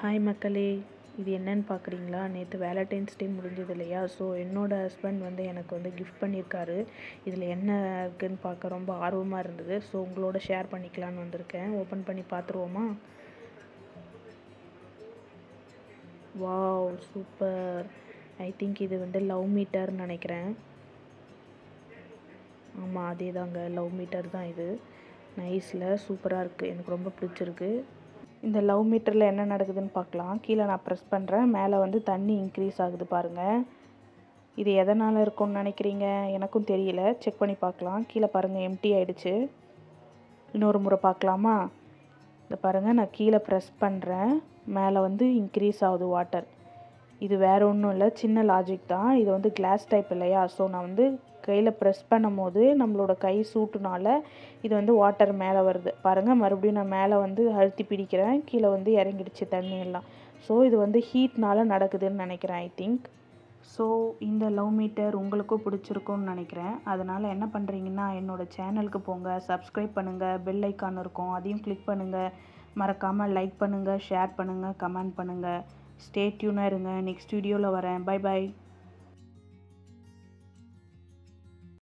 Hi மக்களே. இது என்னன்னு பார்க்குறீங்களா? நேற்று வேலண்டைன்ஸ் டே முடிஞ்சது இல்லையா? ஸோ என்னோடய ஹஸ்பண்ட் வந்து எனக்கு வந்து கிஃப்ட் பண்ணியிருக்காரு. இதில் என்ன இருக்குன்னு பார்க்க ரொம்ப ஆர்வமாக இருந்தது. ஸோ உங்களோட ஷேர் பண்ணிக்கலான்னு வந்திருக்கேன். ஓப்பன் பண்ணி பார்த்துருவோமா? வாவ் சூப்பர் ஐ திங்க் இது வந்து லவ் மீட்டர்னு நினைக்கிறேன். ஆமாம் அதே தாங்க லவ் மீட்டர் தான் இது. நைஸில் சூப்பராக இருக்குது எனக்கு ரொம்ப பிடிச்சிருக்கு. இந்த லவ் மீட்டரில் என்ன நடக்குதுன்னு பார்க்கலாம். கீழே நான் ப்ரெஸ் பண்ணுறேன் மேலே வந்து தண்ணி இன்க்ரீஸ் ஆகுது பாருங்கள் இது எதனால் இருக்கும்னு நினைக்கிறீங்க? எனக்கும் தெரியல. செக் பண்ணி பார்க்கலாம். கீழே பாருங்கள் எம்டி ஆகிடுச்சு இன்னொரு முறை பார்க்கலாமா? இந்த பாருங்கள் நான் கீழே ப்ரெஸ் பண்ணுறேன் மேலே வந்து இன்க்ரீஸ் ஆகுது வாட்டர் இது வேறு ஒன்றும் இல்லை. சின்ன லாஜிக் தான். இது வந்து கிளாஸ் டைப் இல்லையா? ஸோ நான் வந்து கையில் ப்ரெஸ் பண்ணும் போது நம்மளோட கை சூட்டுனால இது வந்து வாட்டர் மேலே வருது. பாருங்கள் மறுபடியும் நான் மேலே வந்து அழுத்தி பிடிக்கிறேன். கீழே வந்து இறங்கிடுச்சு தண்ணி எல்லாம் ஸோ இது வந்து ஹீட்னால நடக்குதுன்னு நினைக்கிறேன் ஐ திங்க் ஸோ இந்த லவ் மீட்டர் உங்களுக்கும் பிடிச்சிருக்கும்னு நினைக்கிறேன். அதனால் என்ன பண்ணுறீங்கன்னா என்னோடய சேனலுக்கு போங்க சப்ஸ்கிரைப் பண்ணுங்கள் பெல் ஐக்கான் இருக்கும். அதையும் கிளிக் பண்ணுங்கள் மறக்காமல் லைக் பண்ணுங்கள் ஷேர் பண்ணுங்கள் கமெண்ட் பண்ணுங்கள் ஸ்டே டியூனாக இருங்க. நெக்ஸ்ட் வீடியோவில் வரேன். By by